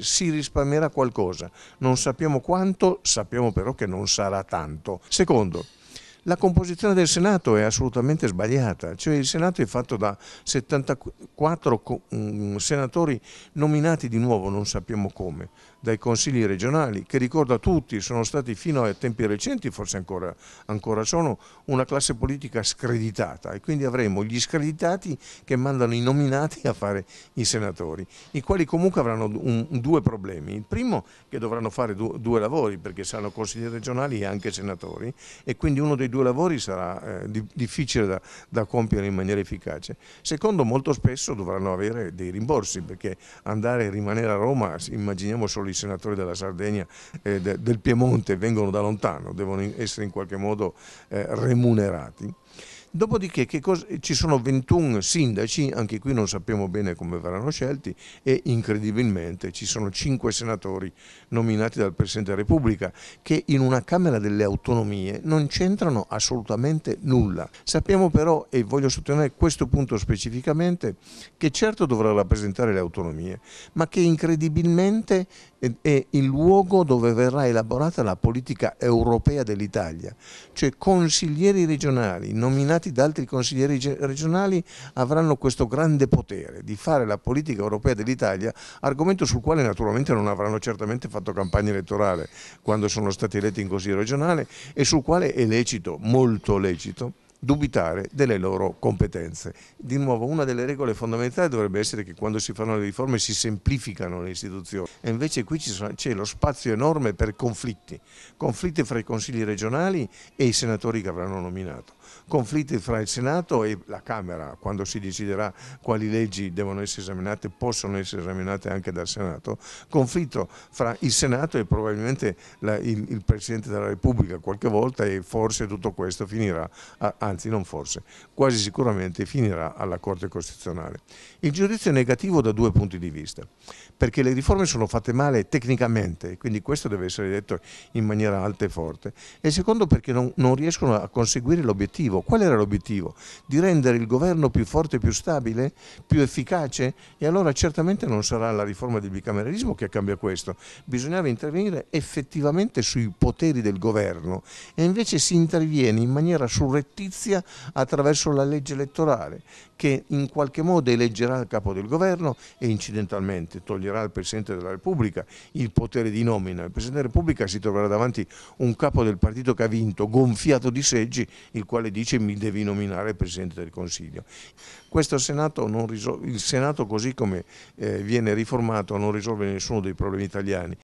si risparmierà qualcosa, non sappiamo quanto, sappiamo però che non sarà tanto. Secondo, la composizione del Senato è assolutamente sbagliata, cioè il Senato è fatto da 74 mm, senatori nominati di nuovo, non sappiamo come, dai consigli regionali, che ricordo a tutti sono stati fino a tempi recenti, forse ancora, ancora sono, una classe politica screditata e quindi avremo gli screditati che mandano i nominati a fare i senatori, i quali comunque avranno un, due problemi. Il primo che dovranno fare due, due lavori perché saranno consiglieri regionali e anche senatori e quindi uno dei lavori sarà eh, di, difficile da, da, compiere in maniera efficace. Secondo, molto spesso dovranno avere dei rimborsi perché andare e rimanere a Roma, immaginiamo solo i senatori della Sardegna eh, de, del Piemonte vengono da lontano, devono essere in qualche modo eh, remunerati. Dopodiché ci sono 21 sindaci, anche qui non sappiamo bene come verranno scelti e incredibilmente ci sono 5 senatori nominati dal Presidente della Repubblica che in una Camera delle Autonomie non c'entrano assolutamente nulla. Sappiamo però, e voglio sottolineare questo punto specificamente, che certo dovrà rappresentare le autonomie, ma che incredibilmente è il luogo dove verrà elaborata la politica europea dell'Italia, cioè consiglieri regionali nominati da altri consiglieri regionali avranno questo grande potere di fare la politica europea dell'Italia, argomento sul quale naturalmente non avranno certamente fatto campagna elettorale quando sono stati eletti in consiglio regionale e sul quale è lecito, molto lecito, dubitare delle loro competenze. Di nuovo, una delle regole fondamentali dovrebbe essere che quando si fanno le riforme si semplificano le istituzioni. E invece qui c'è lo spazio enorme per conflitti, conflitti fra i consigli regionali e i senatori che avranno nominato, conflitti fra il Senato e la Camera quando si deciderà quali leggi devono essere esaminate, possono essere esaminate anche dal Senato, conflitto fra il Senato e probabilmente la, il, il, Presidente della Repubblica qualche volta e forse tutto questo finirà anzi non forse, quasi sicuramente finirà alla Corte Costituzionale. Il giudizio è negativo da due punti di vista, perché le riforme sono fatte male tecnicamente, quindi questo deve essere detto in maniera alta e forte, e secondo perché non, non riescono a conseguire l'obiettivo. Qual era l'obiettivo? Di rendere il governo più forte, più stabile, più efficace? E allora certamente non sarà la riforma del bicameralismo che cambia questo, bisognava intervenire effettivamente sui poteri del governo e invece si interviene in maniera surrettizia attraverso la legge elettorale che in qualche modo eleggerà il capo del governo e incidentalmente toglierà al Presidente della Repubblica il potere di nomina. Il Presidente della Repubblica si troverà davanti un capo del partito che ha vinto, gonfiato di seggi, il quale dice mi devi nominare Presidente del Consiglio. Questo Senato il Senato così come eh, viene riformato non risolve nessuno dei problemi italiani.